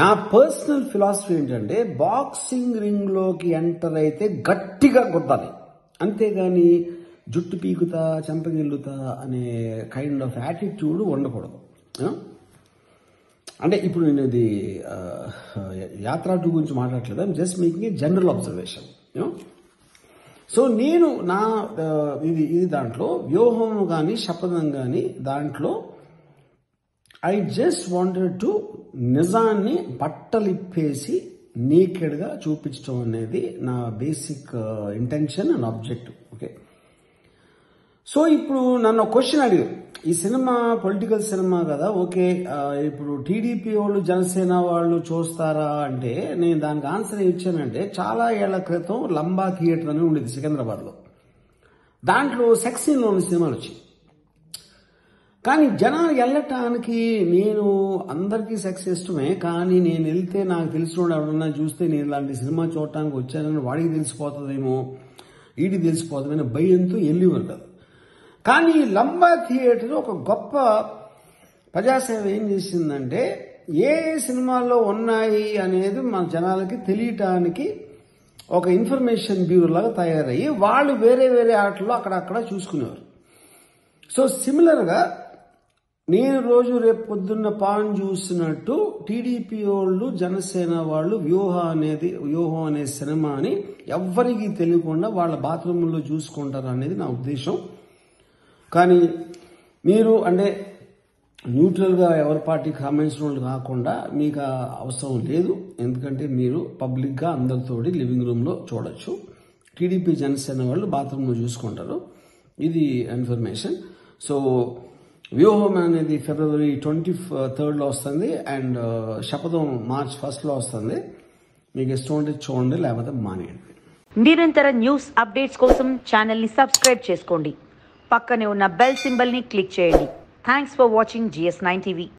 నా personal philosophy ఏంటంటే boxing రింగ్లోకి ఎంటర్ అయితే గట్టిగా కొట్టాలి. అంతేగాని జుట్టు పీకుతా చెంపగిల్లుతా అనే కైండ్ ఆఫ్ యాటిట్యూడ్ ఉండకూడదు. అంటే ఇప్పుడు నేను ఇది యాత్రాటు టూ గురించి మాట్లాడట్లేదు? Just making a general observation so నేను నా ఇది ఇది దాంట్లో వ్యూహం కానీ శపథం కానీ దాంట్లో ఐ జస్ట్ వాంటెడ్ టు నిజాన్ని బట్టలిప్పేసి నీకెడ్గా చూపించడం అనేది నా basic intention and objective okay so ఇప్పుడు నన్ను క్వశ్చన్ అడిగారు. ఈ సినిమా పొలిటికల్ సినిమా కదా ఓకే uh, ఇప్పుడు టీడీపీ వాళ్ళు జనసేన వాళ్ళు చూస్తారా అంటే నేను దానికి ఆన్సర్ ఇచ్చానంటే చాలా ఏళ్ళ క్రితం లంబా థియేటర్ అని ఉండేది సికింద్రాబాద్లో. దాంట్లో సెక్స్ సీన్లో ఉన్న సినిమాలు వచ్చాయి. కానీ జనాలు వెళ్ళటానికి నేను అందరికీ సక్సెస్ ఇష్టమే కానీ నేను వెళ్తే నాకు తెలిసినోడు ఎవరన్నా చూస్తే నేను ఇలాంటి సినిమా చూడటానికి వచ్చానని వాడికి తెలిసిపోతుందేమో వీడికి తెలిసిపోతుందని భయంతో వెళ్ళి ఉండదు. కానీ లంబా థియేటర్ ఒక గొప్ప ప్రజాసేవ ఏం చేసిందంటే ఏ ఏ సినిమాల్లో ఉన్నాయి అనేది మన జనాలకి తెలియటానికి ఒక ఇన్ఫర్మేషన్ బ్యూరో లాగా తయారయ్యి వాళ్ళు వేరే వేరే ఆటల్లో అక్కడక్కడ చూసుకునేవారు. సో సిమిలర్గా నేను రోజు రేపు పొద్దున్న పాన్ చూసినట్టు టీడీపీ వాళ్ళు జనసేన వాళ్ళు వ్యూహ అనేది వ్యూహం అనే సినిమాని ఎవ్వరికి తెలియకుండా వాళ్ళ బాత్రూంలో చూసుకుంటారు అనేది నా ఉద్దేశం. కానీ మీరు అంటే న్యూట్రల్గా ఎవరి పార్టీ కామెంట్స్ వాళ్ళు కాకుండా మీకు అవసరం లేదు. ఎందుకంటే మీరు పబ్లిక్గా అందరితోటి లివింగ్ రూమ్లో చూడొచ్చు. టీడీపీ జనసేన వాళ్ళు బాత్రూంలో చూసుకుంటారు. ఇది ఇన్ఫర్మేషన్. సో వ్యూహం అనేది ఫిబ్రవరి ట్వంటీ థర్డ్లో వస్తుంది అండ్ శపథం మార్చ్ ఫస్ట్లో వస్తుంది. మీకు ఇష్టం ఉంటే చూడండి లేకపోతే మానేయండి. నిరంతర న్యూస్ అప్డేట్స్ కోసం ఛానల్ని సబ్స్క్రైబ్ చేసుకోండి. పక్కనే ఉన్న బెల్ సింబల్ని క్లిక్ చేయండి. Thanks for watching GS nine TV